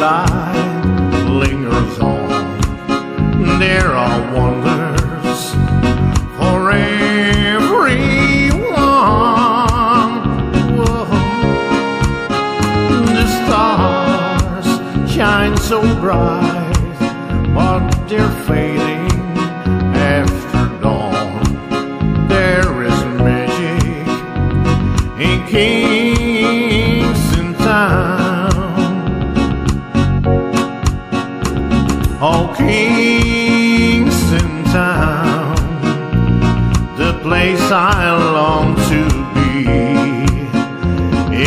light lingers on. There are wonders for everyone. Whoa. The stars shine so bright, but they're fading. Kingston town, the place I long to be.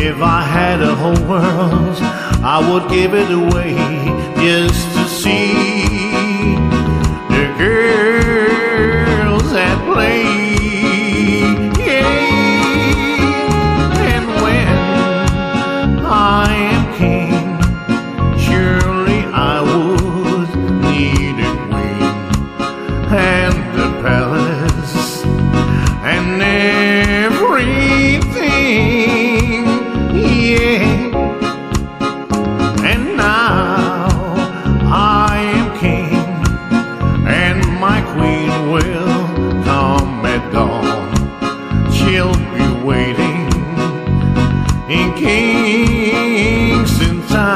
If I had a whole world, I would give it away just to see and the palace and everything. Yeah. And now I am king, and my queen will come at dawn. She'll be waiting in Kingston Town.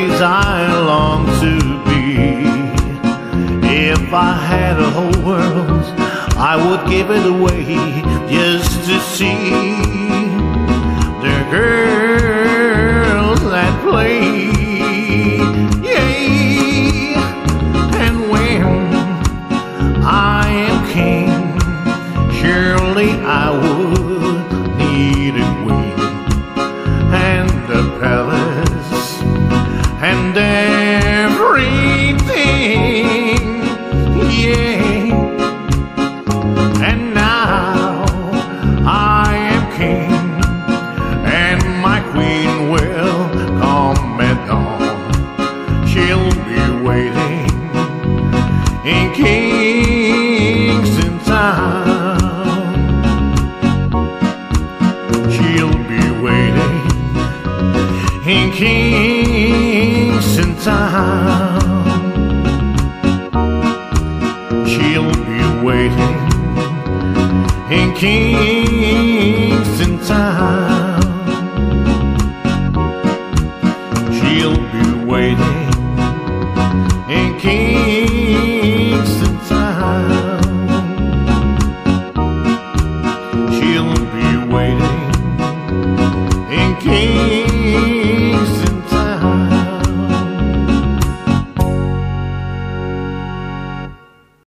Place I long to be. If I had a whole world, I would give it away just to see in Kingston town. She'll be waiting in Kingston town. She'll be waiting.